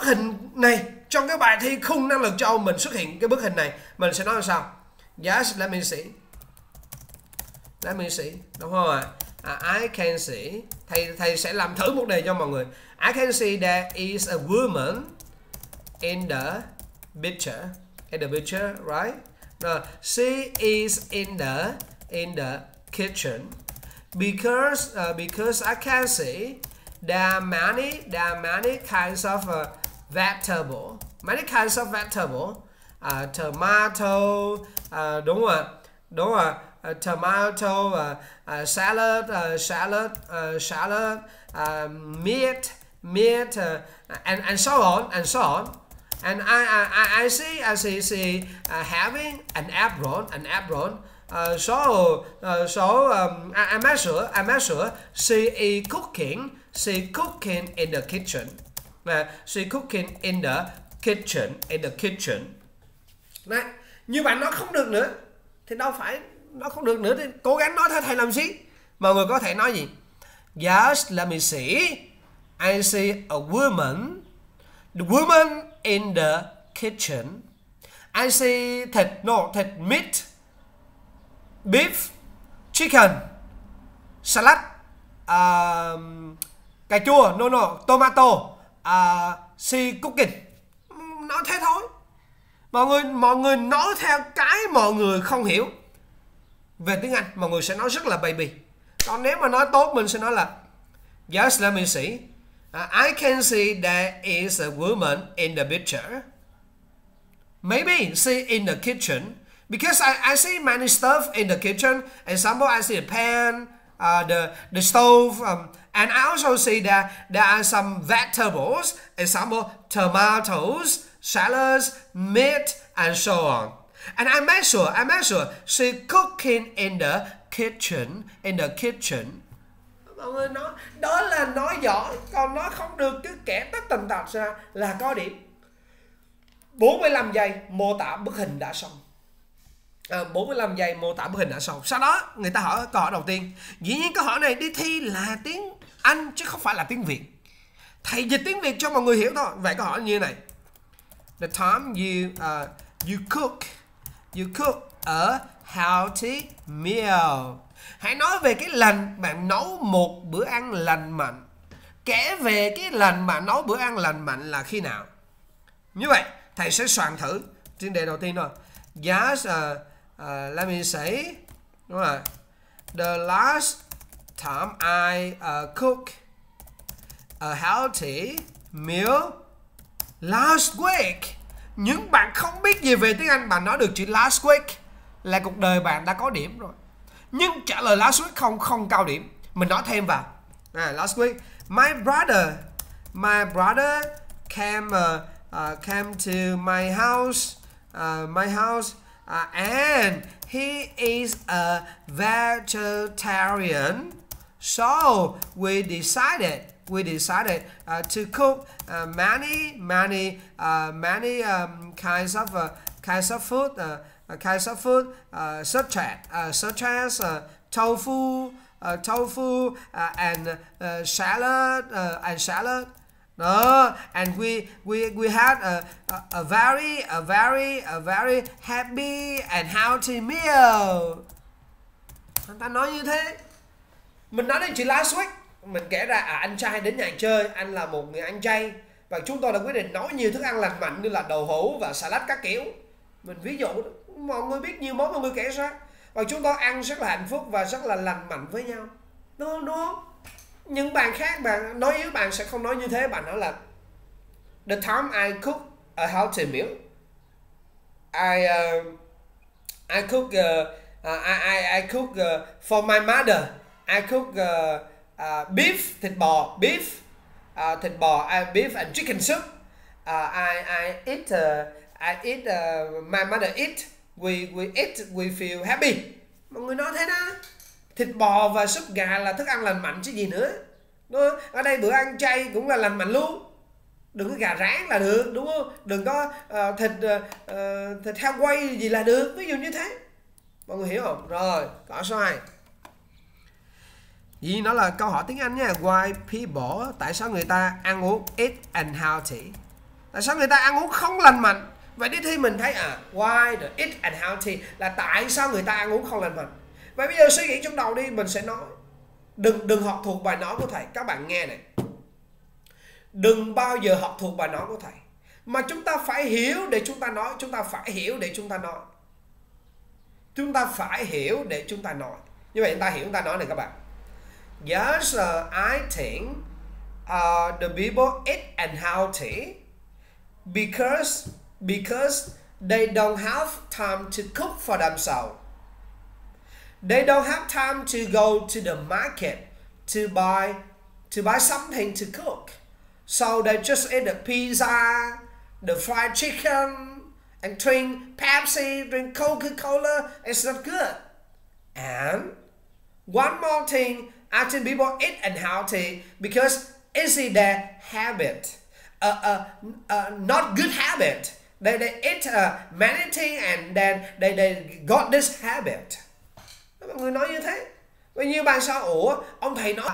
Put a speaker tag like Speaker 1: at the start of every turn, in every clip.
Speaker 1: bức hình này. Trong cái bài thi khung năng lực châu mình xuất hiện cái bức hình này mình sẽ nói là sao? Yes let me see. Let me see. Đúng không ạ à, I can see. Thầy thầy sẽ làm thử một đề cho mọi người. I can see there is a woman in the picture. In the picture right? No, she is in the in the kitchen. Because uh, because I can see there are many there are many kinds of uh, vegetable many kinds of vegetable uh, tomato uh, đúng rồi đúng rồi. Uh, tomato uh, uh, salad uh, salad uh, salad uh, meat meat uh, and and so on and so on. And I I I see I see see uh, having an apron an apron. Uh, so uh, so um, I, I'm not sure I'm not sure she is cooking she cooking in the kitchen và she cooking in the kitchen in the kitchen. Đấy, như bạn nói không được nữa. Thì đâu phải nó không được nữa thì cố gắng nói thôi thầy làm gì? Mọi người có thể nói gì? Yes let me see. I see a woman. The woman in the kitchen. I see thịt no thịt meat. Beef chicken. Salad um, cà chua no no tomato uh, she cooking nói thế thôi. Mọi người mọi người nói theo cái mọi người không hiểu. Về tiếng Anh mọi người sẽ nói rất là baby. Còn nếu mà nói tốt mình sẽ nói là yes let me see. Uh, I can see there is a woman in the picture. Maybe she in the kitchen. Because I, I see many stuff in the kitchen. Example I see a pan uh, the the stove um, and I also see that there are some vegetables example tomatoes salads meat and so on And I make sure, I make sure she cooking in the kitchen, in the kitchen. Mọi người nói, đó là nói giỏi, còn nói không được cứ kẻ tất tình tật ra là có điểm. 45 giây mô tả bức hình đã xong. Ờ, à, 45 giây mô tả bức hình đã xong. Sau đó người ta hỏi câu hỏi đầu tiên. Dĩ nhiên câu hỏi này đi thi là tiếng anh chứ không phải là tiếng Việt. Thầy dịch tiếng Việt cho mọi người hiểu thôi. Vậy câu hỏi như này. The time you uh, you cook You cook a healthy meal. Hãy nói về cái lần bạn nấu một bữa ăn lành mạnh. Kể về cái lần bạn nấu bữa ăn lành mạnh là khi nào? Như vậy, thầy sẽ soạn thử. Trên đề đầu tiên thôi. Yes, uh, uh, let me say. Đúng rồi. The last time I uh, ờ, cook a healthy meal last week. Những bạn không biết gì về tiếng Anh bạn nói được chữ last week là cuộc đời bạn đã có điểm rồi. Nhưng trả lời last week không không cao điểm. Mình nói thêm vào. À, last week my brother my brother came uh, uh, came to my house uh, my house uh, and he is a vegetarian. So we decided we decided uh, to cook uh, many many uh, many um, kinds of uh, kinds of food uh, uh, kinds of food such as such as tofu tofu and salad and salad no, and we we we had a, a, a very a very a very happy and healthy meal. Người ta nói như thế. Mình nói đến chuyện last week mình kể ra à anh trai đến nhà chơi anh là một người ăn chay. Và chúng tôi đã quyết định nấu nhiều thức ăn lành mạnh như là đậu hũ và salad các kiểu. Mình ví dụ mọi người biết nhiều món mọi người kể ra. Và chúng tôi ăn rất là hạnh phúc và rất là lành mạnh với nhau. Đúng không? Đúng không? Những bạn khác bạn nói yếu bạn sẽ không nói như thế. Bạn nói là the time I cook a healthy meal I uh, I cook uh, uh, I, I I cook uh, for my mother. I cook uh, uh, beef thịt bò beef uh, thịt bò I beef and chicken soup. Uh, I I eat uh, I eat uh, my mother eat. We we eat we feel happy. Mọi người nói thế đó. Thịt bò và súp gà là thức ăn lành mạnh chứ gì nữa. Đúng không? ở đây bữa ăn chay cũng là lành mạnh luôn. Đừng có gà rán là được đúng không? Đừng có uh, thịt uh, thịt heo quay gì là được. Ví dụ như thế. Mọi người hiểu không? Rồi câu số 2 vì nó là câu hỏi tiếng Anh nha. Why people, tại sao người ta ăn uống eat and healthy? tại sao người ta ăn uống không lành mạnh? Vậy đi thi mình thấy à why the eat and healthy là tại sao người ta ăn uống không lành mạnh? Vậy bây giờ suy nghĩ trong đầu đi, mình sẽ nói, đừng đừng học thuộc bài nói của thầy. Các bạn nghe này. Đừng bao giờ học thuộc bài nói của thầy. Mà chúng ta phải hiểu để chúng ta nói, chúng ta phải hiểu để chúng ta nói. Chúng ta phải hiểu để chúng ta nói. Như vậy chúng ta hiểu chúng ta nói này các bạn. Yes uh, I think uh, the people eat unhealthy because because they don't have time to cook for themselves they don't have time to go to the market to buy to buy something to cook so they just eat the pizza the fried chicken and drink Pepsi, drink Coca-Cola. It's not good. And one more thing, I think people eat unhealthy because it's their habit, uh, uh, uh, not good habit. They, they eat uh, many things and then they, they got this habit. Mọi người nói như thế. Vậy như bạn sao? Ủa, ông thầy nói,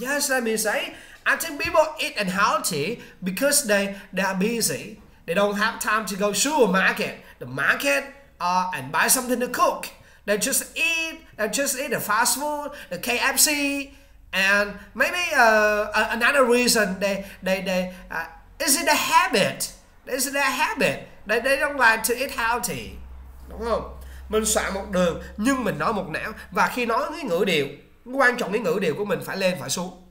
Speaker 1: yes, let me say, I think people eat unhealthy because they, they are busy. They don't have time to go to a market, the market, uh, and buy something to cook. They just eat, they just eat the fast food, the KFC, and maybe uh, another reason they they they uh, is it a habit? Is it a habit? They they don't like to eat healthy, đúng không? Mình soạn một đường nhưng mình nói một nẻo và khi nói cái ngữ điệu, quan trọng cái ngữ điệu của mình phải lên phải xuống.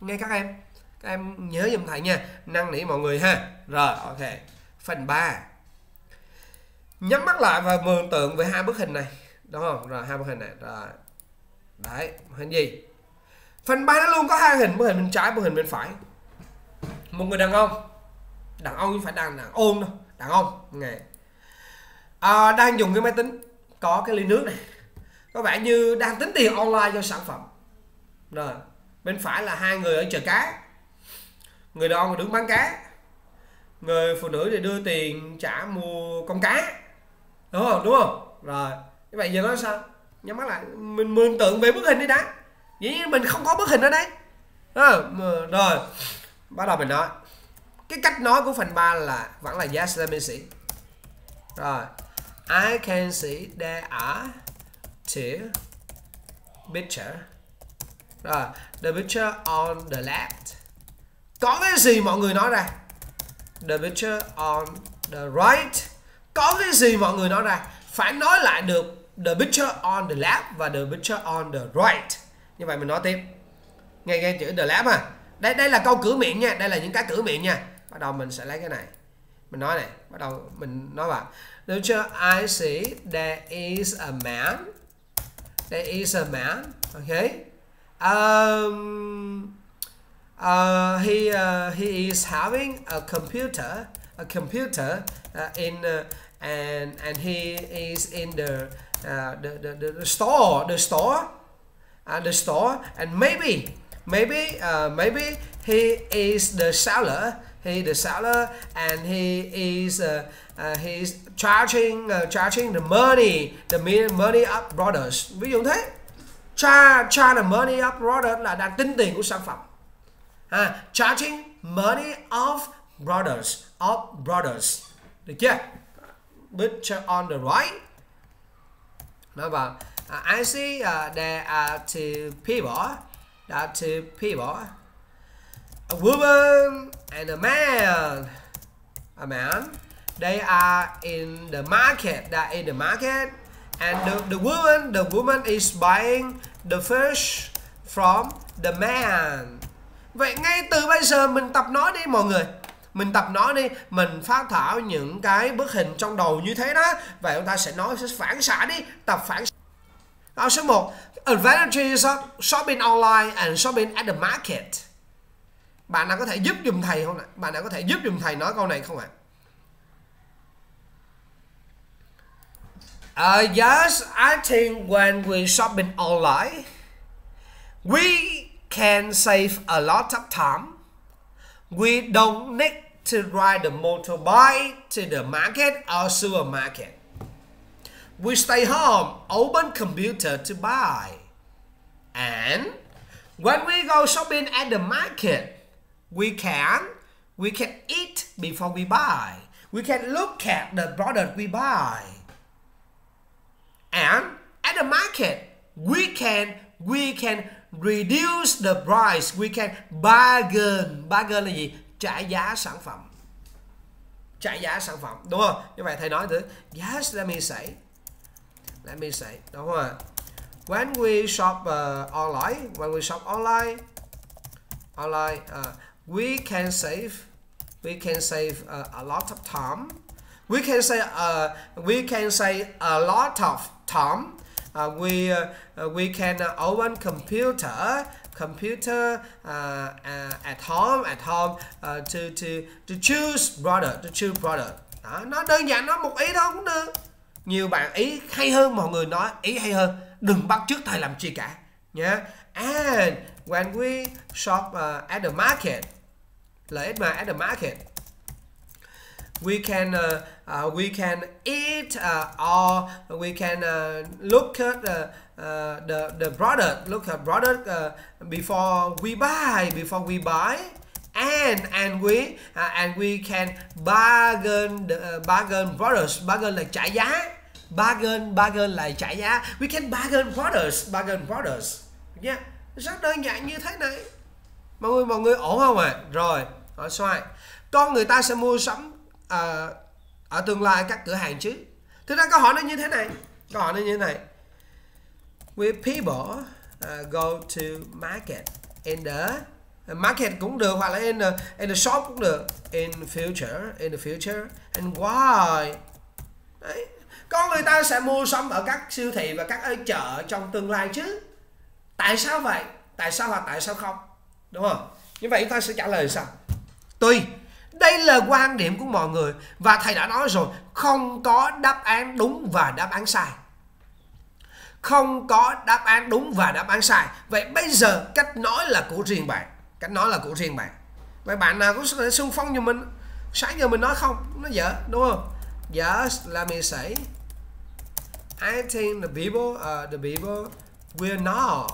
Speaker 1: Nghe các em các em nhớ giùm thầy nha năn nỉ mọi người ha rồi ok phần 3 nhắm mắt lại và mường tượng về hai bức hình này. Đúng không? Rồi hai bức hình này. Rồi. Đấy hình gì? Phần ba nó luôn có hai hình bức hình bên trái bức hình bên phải. Một người đàn ông. Đàn ông không phải đàn đàn ôn đâu đàn ông. Nghề à, đang dùng cái máy tính có cái ly nước này. Có vẻ như đang tính tiền online cho sản phẩm. Rồi bên phải là hai người ở chợ cá. Người đàn ông đứng bán cá. Người phụ nữ thì đưa tiền trả mua con cá đúng không? Đúng không? Rồi. Như vậy giờ nói sao? Nhắm mắt lại. Mình mường tượng về bức hình đi đã. Dĩ nhiên mình không có bức hình ở đây. À, rồi. Bắt đầu mình nói. Cái cách nói của phần 3 là vẫn là yes let me see. Rồi. I can see there are two picture. Rồi. The picture on the left. Có cái gì mọi người nói ra? The picture on the right có cái gì mọi người nói ra phải nói lại được the picture on the left và the picture on the right. Như vậy mình nói tiếp. Nghe nghe chữ the left à đây đây là câu cửa miệng nha đây là những cái cửa miệng nha. Bắt đầu mình sẽ lấy cái này. Mình nói này bắt đầu mình nói vào. The picture I see there is a man. There is a man okay um uh, he uh, he is having a computer a computer uh, in uh, and and he is in the uh, the, the, the store the store uh, the store. And maybe maybe uh, maybe he is the seller he the seller and he is uh, uh, he's charging uh, charging the money the money up brothers. Ví dụ thế. Charge charge the money up brothers là đang tính tiền của sản phẩm. À, charging money of brothers of brothers. Được chưa? Picture on the right. Nó vào uh, I see uh, there are two people. There are two people. A woman and a man. A man. They are in the market. They are in the market. And the, the woman the woman is buying the fish from the man. Vậy ngay từ bây giờ mình tập nói đi mọi người mình tập nói đi mình phát thảo những cái bức hình trong đầu như thế đó và chúng ta sẽ nói sẽ phản xạ đi tập phản Câu số 1 Advantages of shopping online and shopping at the market Bạn nào có thể giúp dùm thầy không ạ? Bạn nào có thể giúp dùm thầy nói câu này không ạ? Uh, yes, I think when we shopping online, we can save a lot of time. We don't need to ride the motorbike to the market or supermarket. We stay home, open computer to buy. And when we go shopping at the market, we can we can eat before we buy. We can look at the product we buy. And at the market, we can we can reduce the price. We can bargain. Bargain? Trả giá sản phẩm. Trả giá sản phẩm, đúng không? Như vậy thầy nói thử. Yes, let me say. Let me say, đúng không ạ? When we shop uh, online, when we shop online, online, uh, we can save we can save uh, a lot of time we can say uh, we can say a lot of time uh, we uh, we can open computer computer uh, uh, at home at home uh, to to to choose product to choose product đó, nó đơn giản nó một ý thôi cũng được. Nhiều bạn ý hay hơn mọi người nói ý hay hơn đừng bắt trước thầy làm chi cả nhé and when we shop uh, at the market lợi ích mà at the market we can uh, uh, we can eat uh, or we can uh, look at uh, uh, the the product. Look at product uh, before we buy before we buy. And and we uh, and we can bargain the, uh, bargain products. Bargain là trả giá. Bargain bargain là trả giá. We can bargain products bargain products. Yeah. Rất đơn giản như thế này. Mọi người mọi người ổn không ạ? À? rồi ở xoay. Con người ta sẽ mua sắm ở, ở tương lai các cửa hàng chứ. Thực ra câu hỏi nó như thế này câu hỏi nó như thế này. With people uh, go to market in the market cũng được hoặc là in the, in the shop cũng được. In future in the future and why? Đấy. con người ta sẽ mua sắm ở các siêu thị và các chợ trong tương lai chứ. Tại sao vậy? Tại sao hoặc tại sao không? Đúng không? Như vậy chúng ta sẽ trả lời sao tùy đây là quan điểm của mọi người. Và thầy đã nói rồi không có đáp án đúng và đáp án sai. Không có đáp án đúng và đáp án sai. Vậy bây giờ cách nói là của riêng bạn. Cách nói là của riêng bạn. Vậy bạn nào cũng sẽ xung phong như mình? Sáng giờ mình nói không? Nó dở đúng không? Dở là mình sẽ I think the people uh, the people will not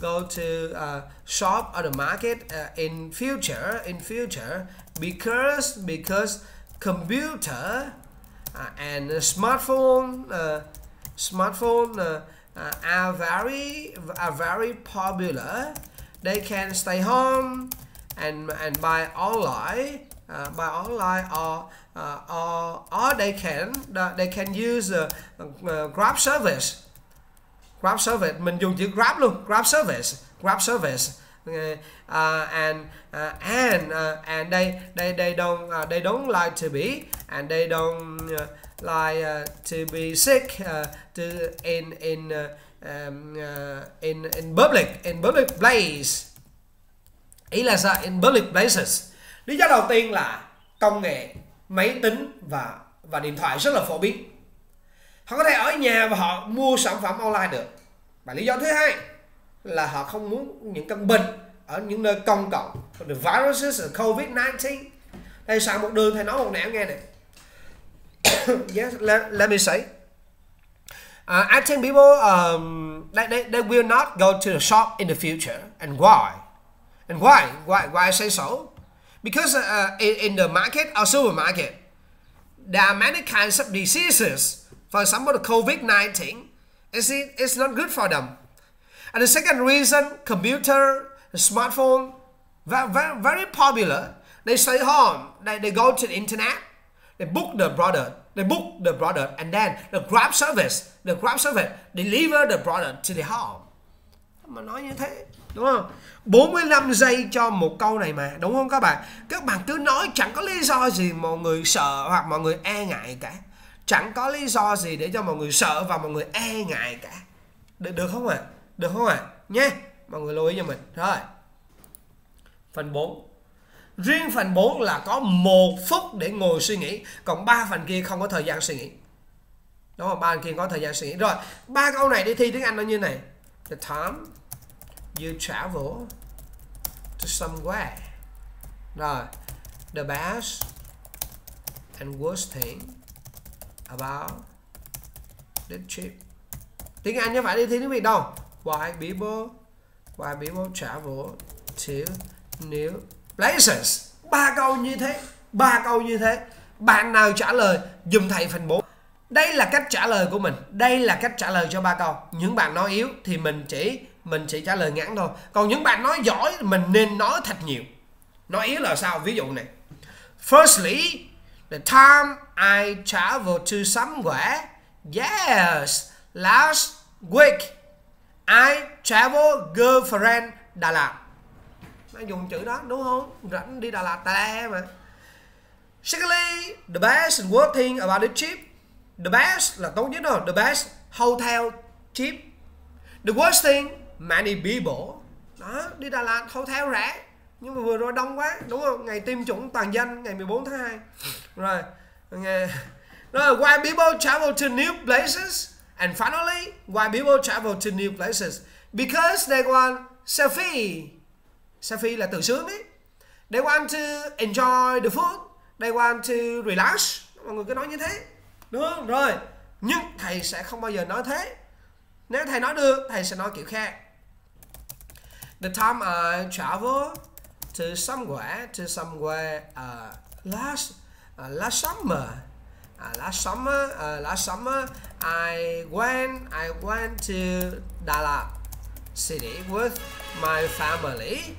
Speaker 1: go to uh, shop at the market uh, in future in future because because computer uh, and smartphone uh, smartphone uh, uh, are very are very popular. They can stay home and and buy online uh, buy online or uh, or or they can they can use uh, uh, grab service. Grab service. Mình dùng chữ grab luôn. Grab service. Grab service uh, and uh, and uh, and they they they don't uh, they don't like to be and they don't uh, like uh, to be sick uh, to in in uh, um, uh, in in public in public place. Ý là sao? In public places. Lý do đầu tiên là công nghệ máy tính và và điện thoại rất là phổ biến. Họ có thể ở nhà và họ mua sản phẩm online được. Và lý do thứ hai là họ không muốn những căn bệnh ở những nơi công cộng the viruses covid 19 đây sang một đường thầy nói một nẻo nghe này yes let, let me say Uh, I think people um, they, they, they will not go to the shop in the future. And why? And why? Why? Why I say so? Because uh, in, in the market or supermarket, there are many kinds of diseases. For example, the COVID-19, is it, it's not good for them. And the second reason, computer, smartphone, very, very, popular. They stay home, they, they go to the internet, they book the product, they book the product, and then the Grab service, the Grab service deliver the product to the home. Mà nói như thế, đúng không? 45 giây cho một câu này mà, đúng không các bạn? Các bạn cứ nói chẳng có lý do gì mọi người sợ hoặc mọi người e ngại cả. Chẳng có lý do gì để cho mọi người sợ và mọi người e ngại cả. Được, được không ạ? À? Được không ạ? À? Nhé, mọi người lưu ý cho mình. Rồi. Phần 4 Riêng phần 4 là có một phút để ngồi suy nghĩ Còn ba phần kia không có thời gian suy nghĩ Đúng không? Ba phần kia có thời gian suy nghĩ Rồi, ba câu này đi thi tiếng Anh nó như này The time you travel to somewhere Rồi, the best and worst thing about the trip Tiếng Anh chứ phải đi thi tiếng Việt đâu Why people Why people travel to new places? Ba câu như thế, ba câu như thế. Bạn nào trả lời, dùm thầy phần 4 đây là cách trả lời của mình. Đây là cách trả lời cho ba câu. Những bạn nói yếu thì mình chỉ mình chỉ trả lời ngắn thôi. Còn những bạn nói giỏi, mình nên nói thật nhiều. Nói yếu là sao? Ví dụ này. Firstly, the time I travel to somewhere. Yes, last week. I travel girlfriend Đà Lạt. Nó dùng chữ đó, đúng không? Rảnh đi Đà Lạt ta mà. Secondly, the best and worst thing about the trip. The best là tốt nhất rồi. The best, hotel cheap the worst thing, many people. Đó, đi Đà Lạt, hotel rẻ. Nhưng mà vừa rồi đông quá, đúng không? Ngày tiêm chủng toàn dân ngày 14 tháng 2 rồi, ngày rồi, why people travel to new places? And finally why people travel to new places? Because they want selfie. Selfie là tự sướng ấy they want to enjoy the food. They want to relax. Mọi người cứ nói như thế. Đúng không? Rồi. Nhưng thầy sẽ không bao giờ nói thế. Nếu thầy nói được thầy sẽ nói kiểu khác. The time I travel to somewhere to somewhere uh, last uh, last summer uh, last summer uh, last summer I went I went to Đà Lạt city with my family.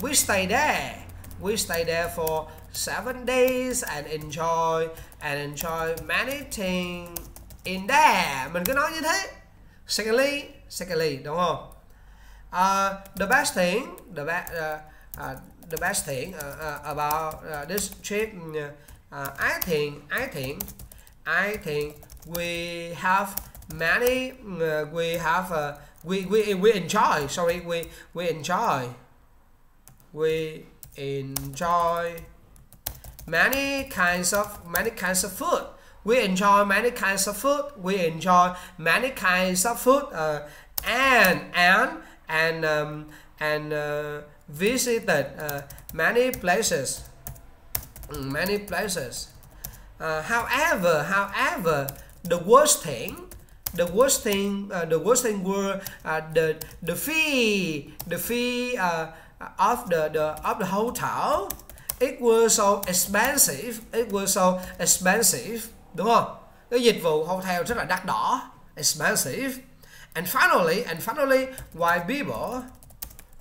Speaker 1: We stay there. We stay there for seven days and enjoy and enjoy many things in there. Mình cứ nói như thế. Secondly secondly đúng không? Uh, the best thing the best uh, ờ, uh, the best thing uh, uh, about uh, this trip uh, I think I think I think we have many uh, we have uh, we, we we enjoy sorry we we enjoy. We enjoy many kinds of many kinds of food. We enjoy many kinds of food. We enjoy many kinds of food uh, and and and um, and uh, visited uh, many places Mm, many places. Uh, however however the worst thing the worst thing uh, the worst thing were uh, the the fee the fee uh, of the, the of the hotel it was so expensive it was so expensive đúng không? Cái dịch vụ hotel rất là đắt đỏ expensive. And finally and finally why people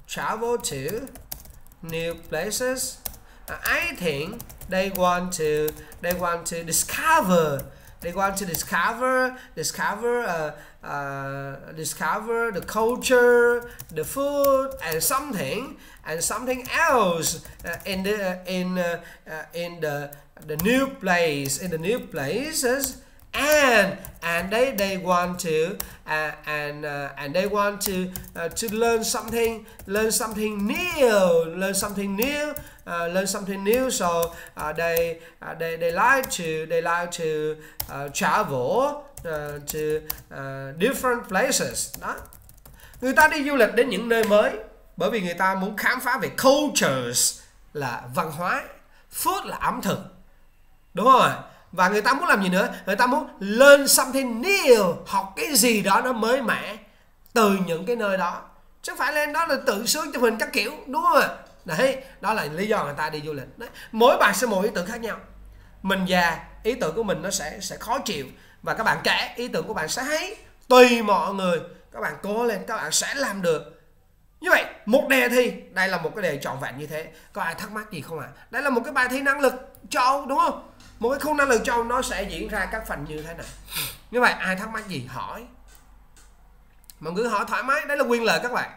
Speaker 1: travel to new places. I think they want to they want to discover they want to discover discover uh, uh, discover the culture the food and something and something else uh, in the in uh, uh, in the the new place in the new places and and they they want to uh, and uh, and they want to uh, to learn something learn something new learn something new uh, learn something new. So uh, they uh, they they like to they like to uh, travel uh, to uh, different places. Đó. Người ta đi du lịch đến những nơi mới bởi vì người ta muốn khám phá về cultures là văn hóa food là ẩm thực. Đúng không ạ và người ta muốn làm gì nữa? Người ta muốn learn something new, học cái gì đó nó mới mẻ từ những cái nơi đó. Chứ phải lên đó là tự sướng cho mình các kiểu, đúng không ạ? Đấy, đó là lý do người ta đi du lịch. Đấy. mỗi bạn sẽ một ý tưởng khác nhau. Mình già, ý tưởng của mình nó sẽ sẽ khó chịu. Và các bạn trẻ, ý tưởng của bạn sẽ hay. Tùy mọi người, các bạn cố lên, các bạn sẽ làm được. Như vậy, một đề thi, đây là một cái đề trọn vẹn như thế. Có ai thắc mắc gì không ạ? À? đây là một cái bài thi năng lực châu đúng không? Một cái khung năng lượng châu nó sẽ diễn ra các phần như thế này như vậy, ai thắc mắc gì hỏi. Mọi người hỏi thoải mái, đấy là quyền lợi các bạn.